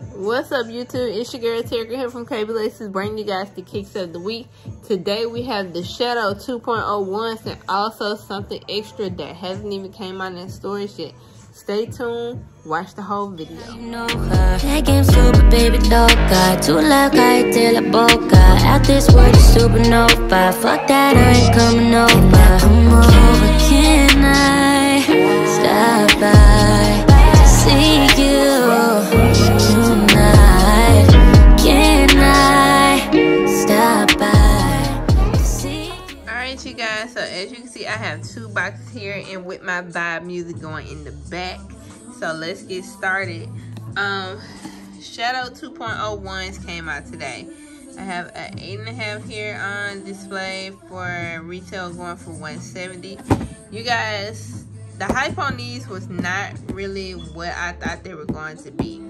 What's up, YouTube? It's your girl Terica here from KB Laces, bringing you guys the kicks of the week. Today we have the Shadow 2.01 and also something extra that hasn't even came out in stores yet. Stay tuned, watch the whole video. You know. That game super baby loca. Too like I tell a boca. Out this world is supernova. Fuck that, I ain't coming over. Come over, can I stop by? Guys. So as you can see, I have two boxes here, and with my vibe music going in the back. So let's get started. Um, Shadow 2.01s came out today. I have an eight and a half here on display for retail going for 170. You guys, the hype on these was not really what I thought they were going to be.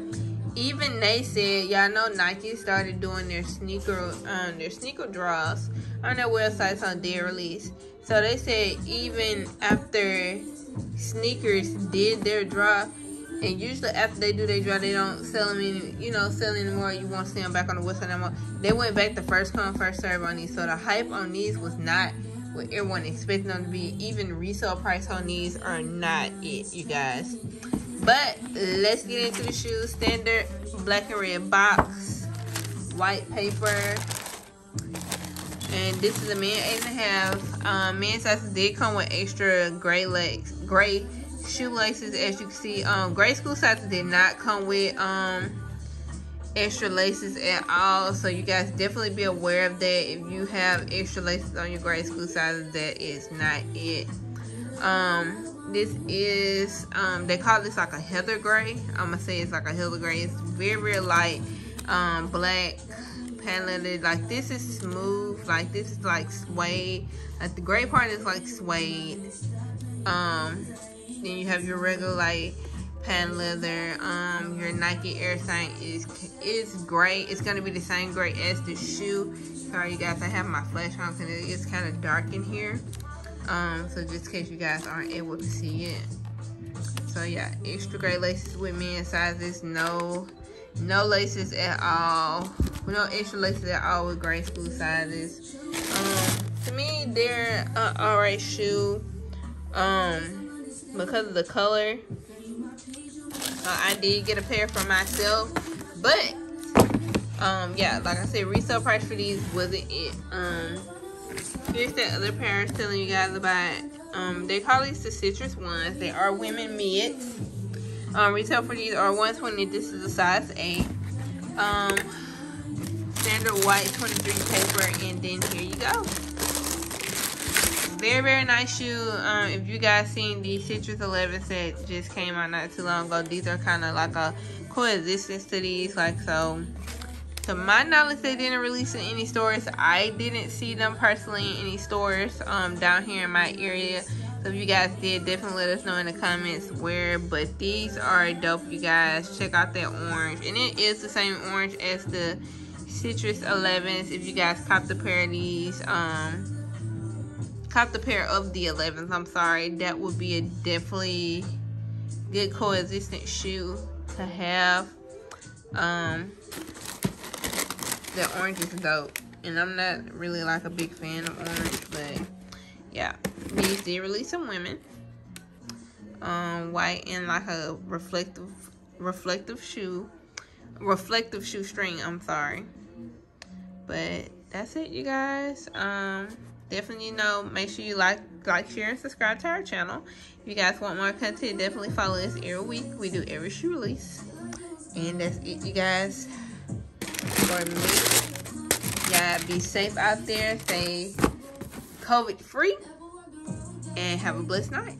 Even they said, y'all know Nike started doing their sneaker, um, their sneaker draws on their websites on day release. So they said even after sneakers did their draw, and usually after they do their draw, they don't sell them any, you know, sell anymore. You won't see them back on the website anymore. They went back to first come, first serve on these. So the hype on these was not what everyone expected them to be. Even resale price on these are not it, you guys. But let's get into the shoes. Standard black and red box, white paper. And this is a man eight and a half. Um, man sizes did come with extra gray legs, gray shoelaces. As you can see, um, grade school sizes did not come with um extra laces at all so you guys definitely be aware of that if you have extra laces on your grade school sizes that is not it um this is um they call this like a heather gray. I'm gonna say it's like a heather gray. It's very very light um black panelet like this is smooth. Like this is like suede. Like the gray part is like suede. Um then you have your regular like pan leather. Um your nike air sign is is great it's to be the same gray as the shoe. Sorry you guys i have my flash on because it is kind of dark in here um so just in case you guys aren't able to see it. So yeah extra gray laces with men's sizes. No no laces at all. No extra laces at all with grade school sizes. Um to me they're an alright shoe. Um because of the color. Uh, I did get a pair for myself, but um, yeah, like I said, resale price for these wasn't it. Um, here's the other pair I was telling you guys about. Um, they call these the citrus ones. They are women mids. Um, retail for these are 120. This is a size 8. Um, standard white 23 paper, and then here you go very very nice shoe um, if you guys seen the citrus 11 set just came out not too long ago these are kind of like a coexistence to these like so to my knowledge they didn't release in any stores. I didn't see them personally in any stores um, down here in my area. So if you guys did definitely let us know in the comments where but these are dope you guys. Check out that orange. And it is the same orange as the citrus 11s if you guys cop the pair of these um cop the pair of the 11s i'm sorry. That would be a definitely good coexistent shoe to have. Um the orange is dope. And i'm not really like a big fan of orange but yeah. These did release some women. Um white and like a reflective reflective shoe. Reflective shoestring i'm sorry. But that's it you guys. Um definitely you know make sure you like like share and subscribe to our channel. If you guys want more content definitely follow us every week. We do every shoe release. And that's it you guys for me yeah be safe out there. Stay covid free and have a blessed night